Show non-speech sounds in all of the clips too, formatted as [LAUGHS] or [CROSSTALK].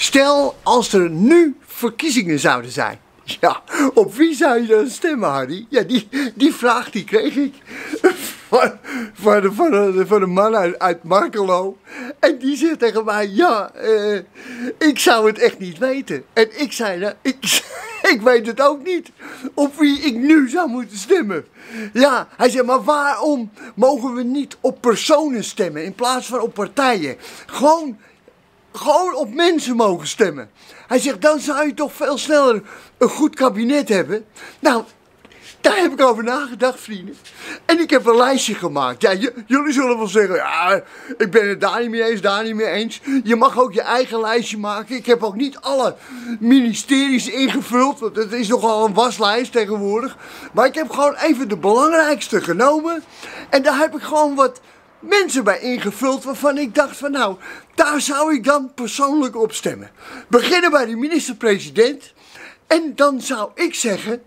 Stel als er nu verkiezingen zouden zijn. Ja, op wie zou je dan stemmen, Harry? Ja, die, die vraag die kreeg ik van, van, de, van, de, van een man uit, uit Markelo. En die zegt tegen mij, ja, eh, ik zou het echt niet weten. En ik zei, nou, ik, [LAUGHS] ik weet het ook niet. Op wie ik nu zou moeten stemmen. Ja, hij zegt, maar waarom mogen we niet op personen stemmen in plaats van op partijen? Gewoon gewoon op mensen mogen stemmen. Hij zegt, dan zou je toch veel sneller een goed kabinet hebben. Nou, daar heb ik over nagedacht, vrienden. En ik heb een lijstje gemaakt. Ja, jullie zullen wel zeggen, ja, ik ben het daar niet mee eens, daar niet mee eens. Je mag ook je eigen lijstje maken. Ik heb ook niet alle ministeries ingevuld, want het is nogal een waslijst tegenwoordig. Maar ik heb gewoon even de belangrijkste genomen. En daar heb ik gewoon wat mensen bij ingevuld waarvan ik dacht van nou, daar zou ik dan persoonlijk op stemmen. Beginnen bij de minister-president en dan zou ik zeggen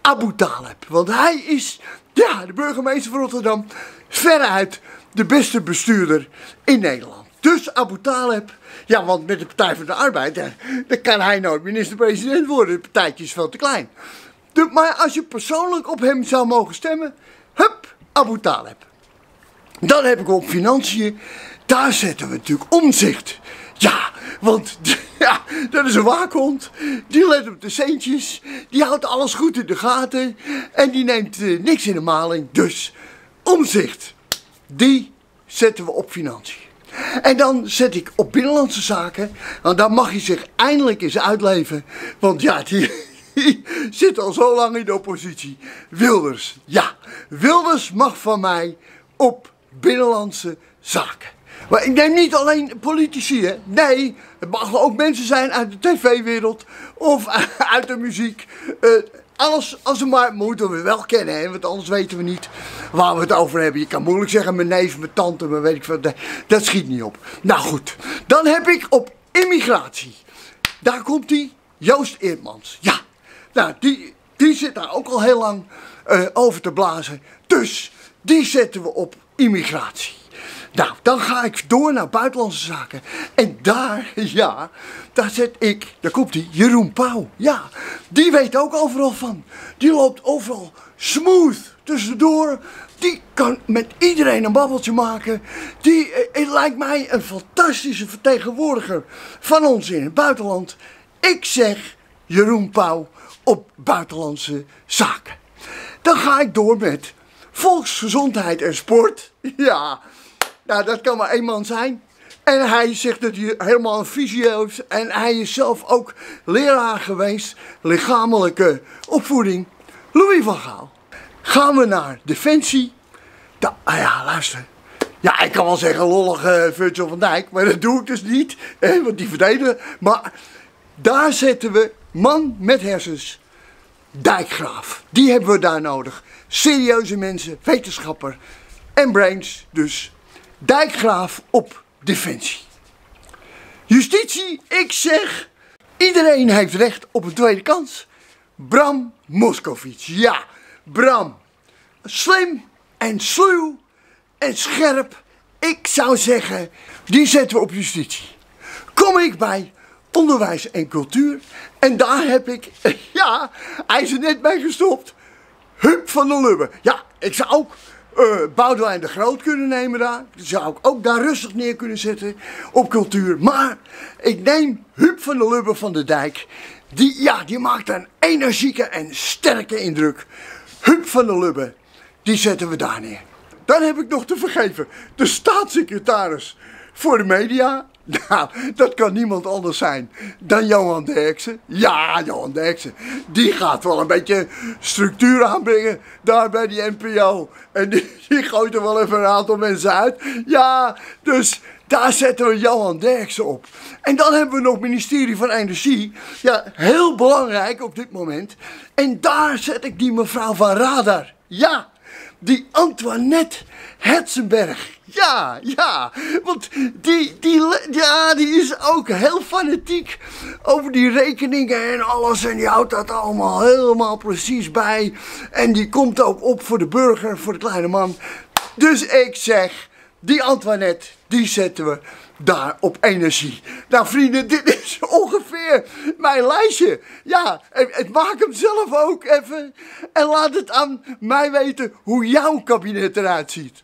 Abu Talib. Want hij is, ja, de burgemeester van Rotterdam, veruit de beste bestuurder in Nederland. Dus Abu Talib, ja, want met de Partij van de Arbeid, dan kan hij nooit minister-president worden. Het partijtje is veel te klein. maar als je persoonlijk op hem zou mogen stemmen, hup, Abu Talib. Dan heb ik op financiën, daar zetten we natuurlijk omzicht. Ja, want [LAUGHS] ja, dat is een waakhond. Die let op de centjes. Die houdt alles goed in de gaten. En die neemt eh, niks in de maling. Dus omzicht. Die zetten we op financiën. En dan zet ik op binnenlandse zaken. Want daar mag hij zich eindelijk eens uitleven. Want ja, die, die [LAUGHS] zit al zo lang in de oppositie. Wilders. Ja, Wilders mag van mij op binnenlandse zaken. Maar ik neem niet alleen politici, hè. Nee, het mogen ook mensen zijn uit de tv-wereld of [LAUGHS] uit de muziek. Uh, alles, als ze maar moeten we wel kennen, hè, want anders weten we niet waar we het over hebben. Je kan moeilijk zeggen mijn neef, mijn tante, maar weet ik wat. Dat schiet niet op. Nou goed, dan heb ik op immigratie. Daar komt hij, Joost Eertmans. Ja, nou, die, die zit daar ook al heel lang uh, over te blazen. Dus die zetten we op immigratie. Nou, dan ga ik door naar buitenlandse zaken. En daar, [LAUGHS] ja, daar zet ik, daar komt die Jeroen Pauw. Ja, die weet ook overal van. Die loopt overal smooth tussendoor. Die kan met iedereen een babbeltje maken. Die eh, lijkt mij een fantastische vertegenwoordiger van ons in het buitenland. Ik zeg Jeroen Pauw op buitenlandse zaken. Dan ga ik door met volksgezondheid en sport. [LAUGHS] Ja, nou, dat kan maar één man zijn. En hij zegt dat hij helemaal een heeft. En hij is zelf ook leraar geweest, lichamelijke opvoeding. Louis van Gaal. Gaan we naar Defensie. Da ah ja, luister. Ja, ik kan wel zeggen lollige uh, Virgil van Dijk, maar dat doe ik dus niet. Eh, want die verdedigen. Maar daar zetten we man met hersens. Dijkgraaf. Die hebben we daar nodig. Serieuze mensen, wetenschapper en brains. Dus Dijkgraaf op Defensie. Justitie, ik zeg, iedereen heeft recht op een tweede kans. Bram Moskowitz, ja, Bram. Slim en sluw en scherp. Ik zou zeggen, die zetten we op justitie. Kom ik bij onderwijs en cultuur. En daar heb ik, [LAUGHS] ja, hij is er net bij gestopt. Hup van de Lubbe. Ja, ik zou ook uh, Boudewijn de Groot kunnen nemen daar. Die zou ik ook daar rustig neer kunnen zetten op cultuur. Maar ik neem Huub van der Lubbe van de Dijk. Die, ja, die maakt een energieke en sterke indruk. Huub van der Lubbe, die zetten we daar neer. Dan heb ik nog te vergeven de staatssecretaris voor de media. [LAUGHS] Nou, dat kan niemand anders zijn dan Johan Derksen. Ja, Johan Derksen. Die gaat wel een beetje structuur aanbrengen daar bij die NPO. En die, [LAUGHS] die gooit er wel even een aantal mensen uit. Ja, dus daar zetten we Johan Derksen op. En dan hebben we nog ministerie van Energie. Ja, heel belangrijk op dit moment. En daar zet ik die mevrouw van Radar. Ja, die Antoinette Hetzenberg. Ja, ja, want die, die, ja, die is ook heel fanatiek over die rekeningen en alles. En die houdt dat allemaal helemaal precies bij. En die komt ook op voor de burger, voor de kleine man. Dus ik zeg, die Antoinette, die zetten we daar op energie. Nou vrienden, dit is ongeveer mijn lijstje. Ja, en, maak hem zelf ook even. En laat het aan mij weten hoe jouw kabinet eruit ziet.